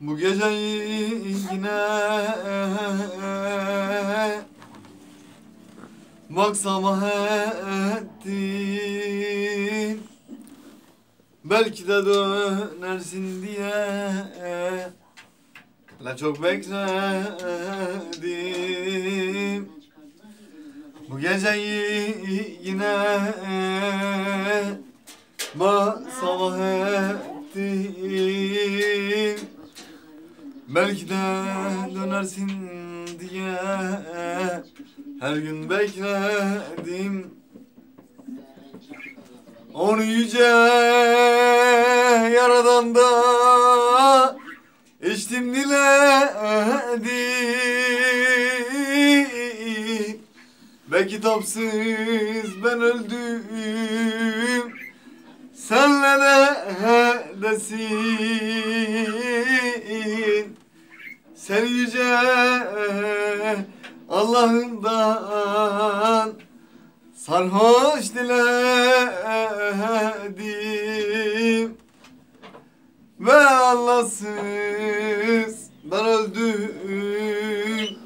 Bu gece yine Bak sabah ettim Belki de dönersin diye. La çok bekledim. Bu gece yine Bak sabah ettim Belki de dönersin diye. Her gün bekledim Onu yüce yaradan da içtim diledim Ve kitapsız ben öldüm. Senle neredesin Sen yüce Allah'ından sarhoş diledim Ve Allahsız ben öldüm.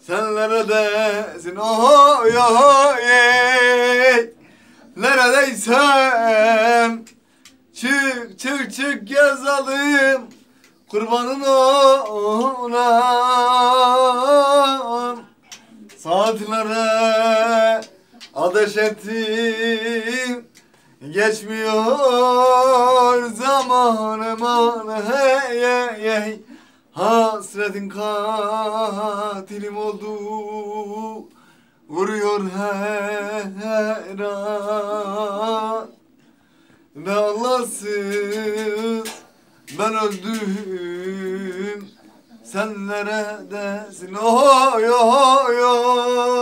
Sen neredesin oy oy ey Neredeysen Çık çık çık yazalım Kurbanın olam Saatlere ateş ettim. Geçmiyor zaman eman hey hey hey. Hasretin katilim oldu. Vuruyor her an. Ve Allahsız ben öldüm Sen neredesin oy oy oy